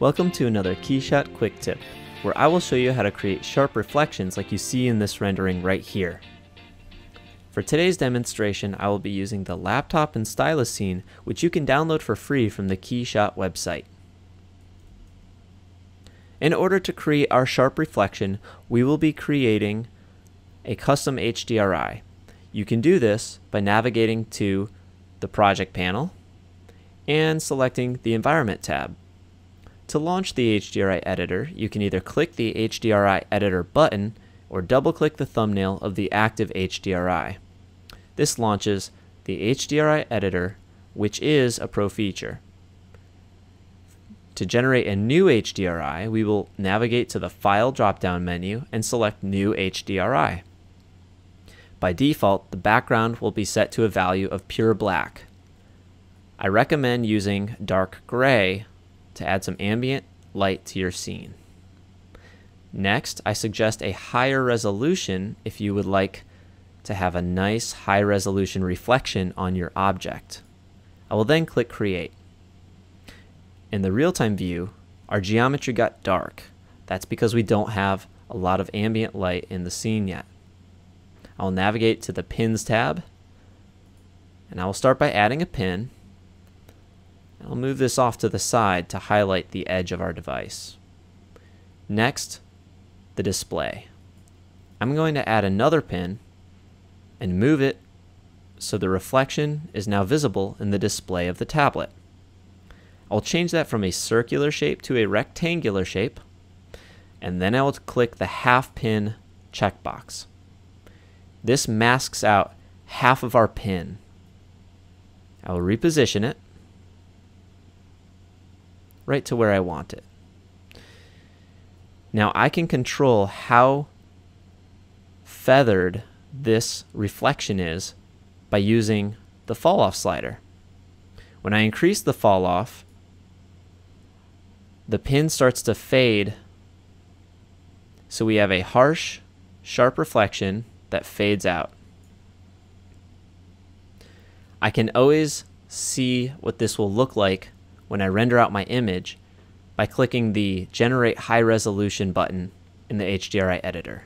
Welcome to another KeyShot Quick Tip, where I will show you how to create sharp reflections like you see in this rendering right here. For today's demonstration, I will be using the laptop and stylus scene, which you can download for free from the KeyShot website. In order to create our sharp reflection, we will be creating a custom HDRI. You can do this by navigating to the project panel and selecting the environment tab. To launch the HDRI editor, you can either click the HDRI editor button or double click the thumbnail of the active HDRI. This launches the HDRI editor, which is a pro feature. To generate a new HDRI, we will navigate to the File drop-down menu and select New HDRI. By default, the background will be set to a value of pure black. I recommend using dark gray to add some ambient light to your scene. Next, I suggest a higher resolution if you would like to have a nice high resolution reflection on your object. I will then click Create. In the real-time view, our geometry got dark. That's because we don't have a lot of ambient light in the scene yet. I'll navigate to the Pins tab, and I will start by adding a pin I'll move this off to the side to highlight the edge of our device. Next, the display. I'm going to add another pin and move it so the reflection is now visible in the display of the tablet. I'll change that from a circular shape to a rectangular shape, and then I will click the half pin checkbox. This masks out half of our pin. I will reposition it right to where I want it. Now I can control how feathered this reflection is by using the fall off slider. When I increase the fall off, the pin starts to fade. So we have a harsh, sharp reflection that fades out. I can always see what this will look like when I render out my image by clicking the Generate High Resolution button in the HDRI editor.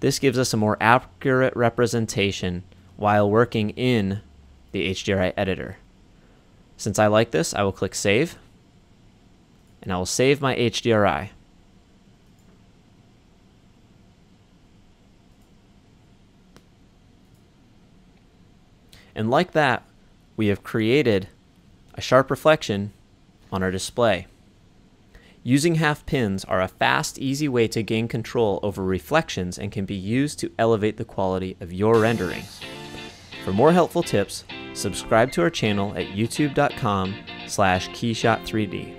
This gives us a more accurate representation while working in the HDRI editor. Since I like this, I will click Save, and I will save my HDRI. And like that, we have created a sharp reflection on our display. Using half pins are a fast, easy way to gain control over reflections and can be used to elevate the quality of your rendering. For more helpful tips, subscribe to our channel at youtube.com slash keyshot3d.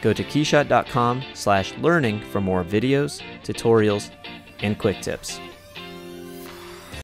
Go to keyshot.com slash learning for more videos, tutorials, and quick tips.